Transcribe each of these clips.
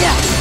Yeah.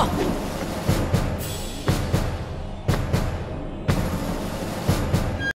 况。